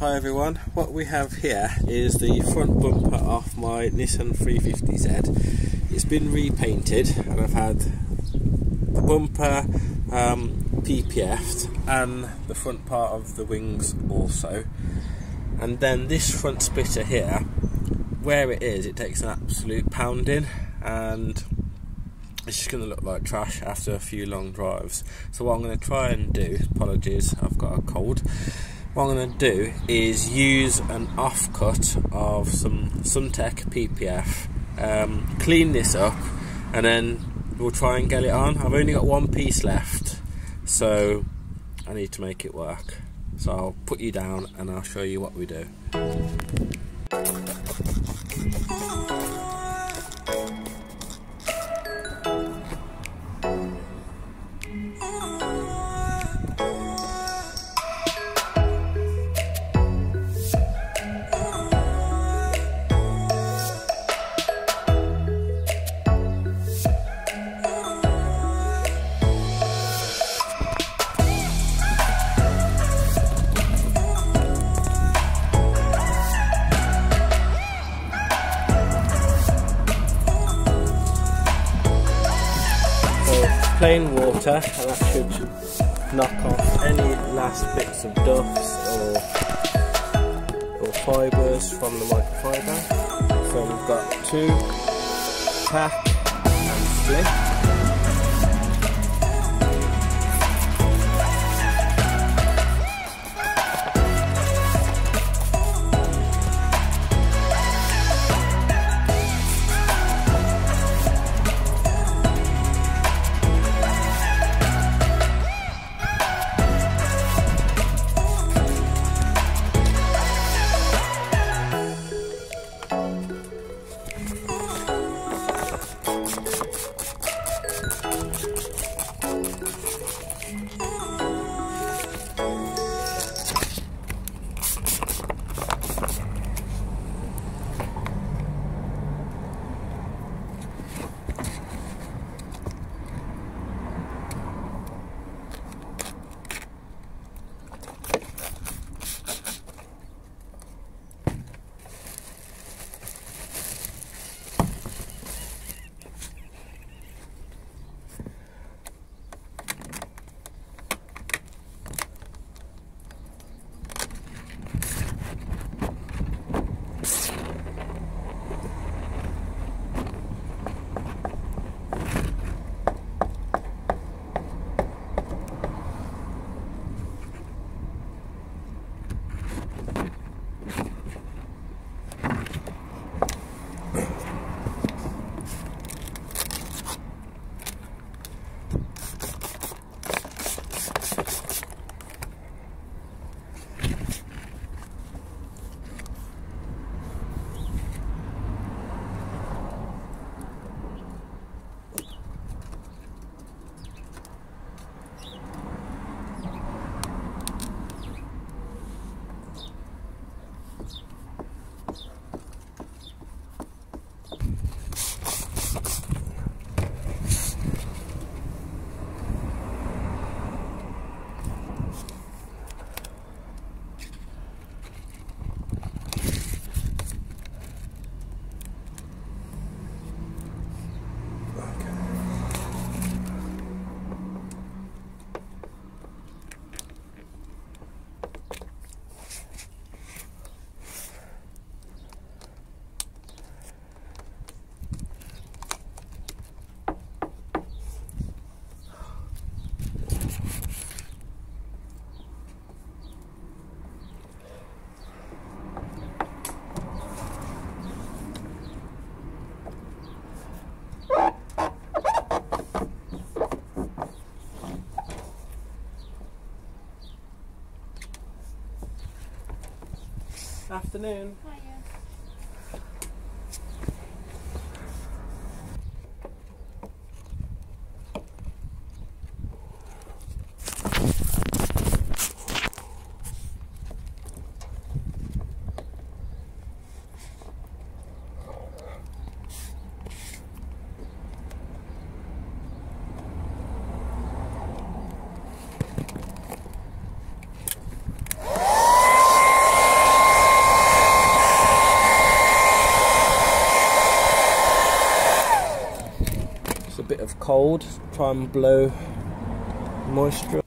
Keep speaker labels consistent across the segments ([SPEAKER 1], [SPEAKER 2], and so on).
[SPEAKER 1] Hi everyone, what we have here is the front bumper off my Nissan 350Z. It's been repainted and I've had the bumper um, PPF'd and the front part of the wings also. And then this front splitter here, where it is, it takes an absolute pounding and it's just going to look like trash after a few long drives. So what I'm going to try and do, apologies, I've got a cold. What I'm going to do is use an offcut of some SunTek PPF, um, clean this up, and then we'll try and get it on. I've only got one piece left, so I need to make it work. So I'll put you down and I'll show you what we do. Water and that should knock off any last bits of dust or, or fibres from the microfiber. So we've got two, tack and split. Afternoon. Cold, try and blow moisture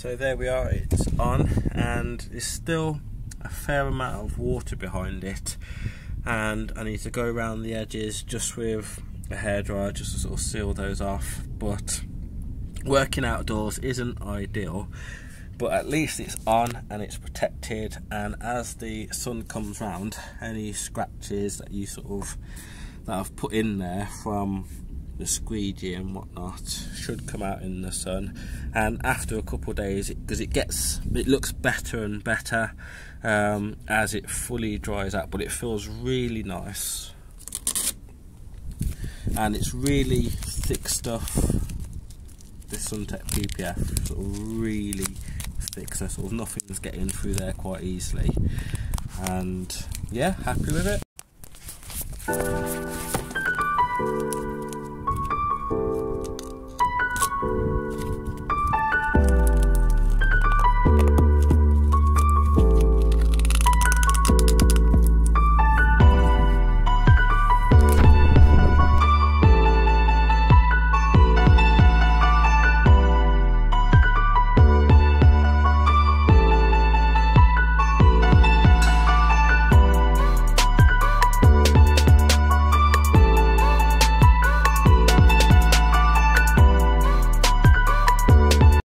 [SPEAKER 1] So there we are, it's on and there's still a fair amount of water behind it. And I need to go around the edges just with a hairdryer just to sort of seal those off but working outdoors isn't ideal. But at least it's on and it's protected and as the sun comes round any scratches that you sort of that I've put in there from the squeegee and whatnot should come out in the sun. And after a couple of days because it, it, gets it looks better and better um, as it fully dries out but it feels really nice. And it's really thick stuff. This SunTek PPF sort of really thick so sort of nothing's getting through there quite easily. And yeah happy with it